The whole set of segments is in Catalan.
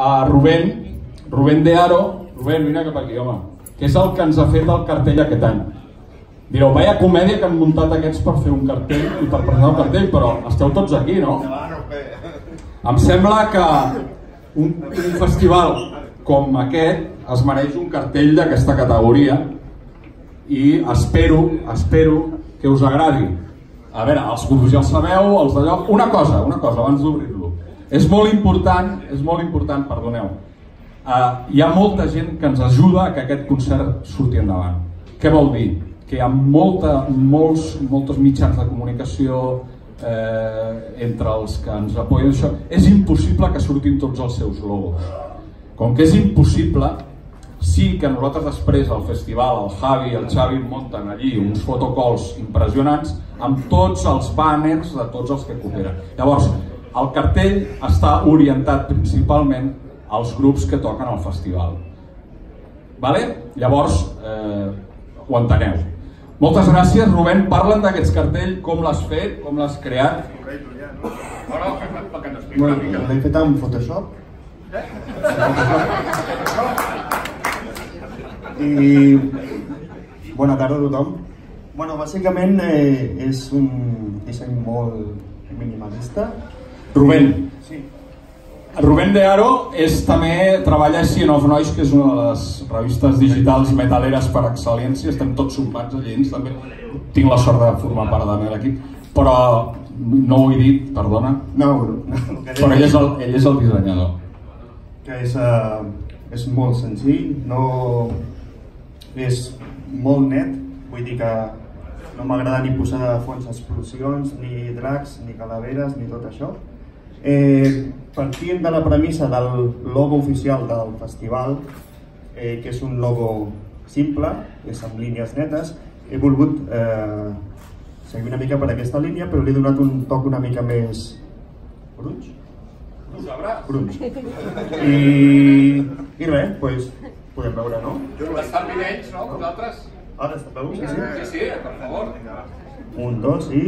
a Rubén, Rubén de Aro, Rubén, vine cap aquí, home, que és el que ens ha fet el cartell aquest any. Direu, vaya comèdia que han muntat aquests per fer un cartell i per presentar un cartell, però esteu tots aquí, no? Em sembla que un, un festival com aquest es mereix un cartell d'aquesta categoria i espero, espero que us agradi. A veure, els grups ja el sabeu, els d'allò... Una cosa, una cosa, abans d'obrir-lo. És molt important, és molt important, perdoneu, uh, hi ha molta gent que ens ajuda a que aquest concert surti endavant. Què vol dir? Que hi ha molta, molts, molts mitjans de comunicació eh, entre els que ens apoyen això. És impossible que surtin tots els seus logos. Com que és impossible, sí que nosaltres després al festival, el Javi i el Xavi munten allí uns fotocalls impressionants amb tots els banners de tots els que cooperen. Llavors, el cartell està orientat principalment als grups que toquen al festival. Vale? Llavors, eh, ho enteneu. Moltes gràcies, Rubén. Parla'm d'aquests cartell, com l'has fet, com l'has creat. Bueno, l'he fet amb Photoshop. I bona tarda a tothom. Bueno, bàsicament eh, és un disseny molt minimalista. Rubén, Sí. Rubén de Aro és també, treballa a Scene of Noise, que és una de les revistes digitals metaleres per excel·lència, estem tots sumats allà dins, també. Tinc la sort de formar part de l'equip, però no ho he dit, perdona, No, no, però ell és el, ell és el dissenyador. que és, uh, és molt senzill, no és molt net, vull dir que no m'agrada ni posar de fons explosions, ni dracs, ni calaveres, ni tot això. Eh, partint de la premissa del logo oficial del festival, eh, que és un logo simple, és amb línies netes, he volgut eh, seguir una mica per aquesta línia, però li he donat un toc una mica més sabràs. Grunge. I, i res, doncs, podem veure, no? Estan vinents, no, vosaltres? Ara veu? Sí, sí. sí, per favor. Un, dos i...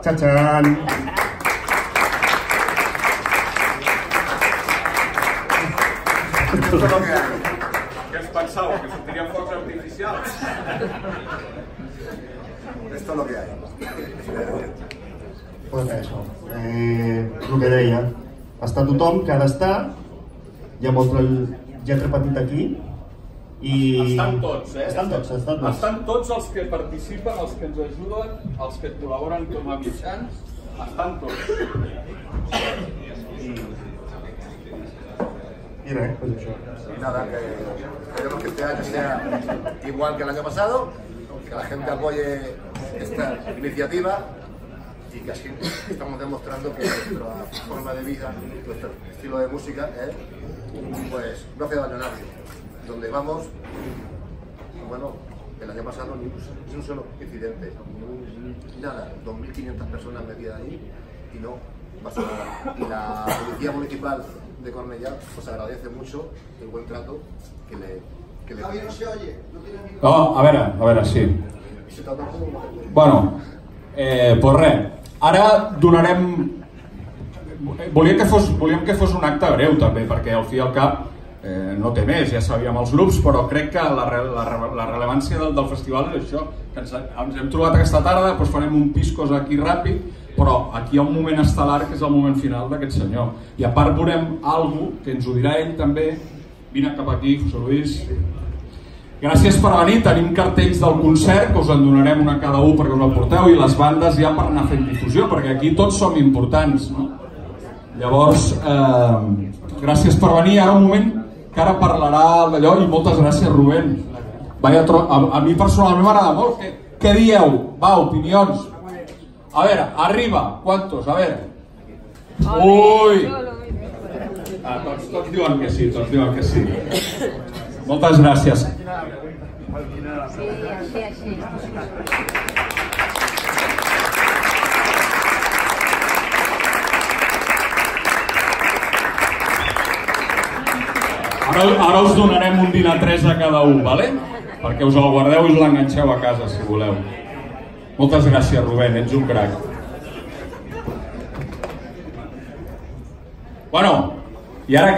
Txatxan! Què es pensava? Que sortirien focs artificials? Esto es lo que hay. Pues això, eh, el que deia, està tothom que ha d'estar, ja mostra el lletra petit aquí, i... Estan tots, eh? Estan tots, estan tots. Estan tots els que participen, els que ens ajuden, els que col·laboren com a mitjans, estan tots. I, i res, pues això. Y nada, que esperemos que este año sea igual que el año pasado, que la gente apoye esta iniciativa y que así estamos demostrando que nuestra forma de vida, nuestro estilo de música, ¿eh? pues no hace daño a nadie. Donde vamos, bueno, el año pasado ni un, ni un solo incidente, ni nada, 2.500 personas metidas allí y no pasó nada. Y la policía municipal de Cornellá pues agradece mucho el buen trato que le, que le No, a veure, a veure, sí. Y se trata como Bueno, eh, pues res, ara donarem... Volíem que, fos, volíem que fos un acte breu també, perquè al fi i al cap eh, no té més, ja sabíem els grups, però crec que la, la, la rellevància del, del festival és això, que ens, ens hem trobat aquesta tarda, doncs farem un piscos aquí ràpid, però aquí hi ha un moment estel·lar que és el moment final d'aquest senyor. I a part veurem algú que ens ho dirà ell també, vine cap aquí, José Luis, Gràcies per venir, tenim cartells del concert, que us en donarem una cada un perquè us el porteu, i les bandes ja per anar fent difusió, perquè aquí tots som importants, no? Llavors, eh, gràcies per venir, ara un moment que ara parlarà d'allò, i moltes gràcies Rubén. Vaya tro... a, a mi personalment m'agrada molt. Què, què dieu? Va, opinions. A veure, arriba, quantos? A veure. Ui! Ah, tots, tots diuen que sí, tots diuen que sí. Moltes gràcies. Sí, així, així. Ara, ara us donarem un dinar 3 a cada un, vale? perquè us el guardeu i us l'enganxeu a casa, si voleu. Moltes gràcies, Rubén, ets un crac. Bueno, i ara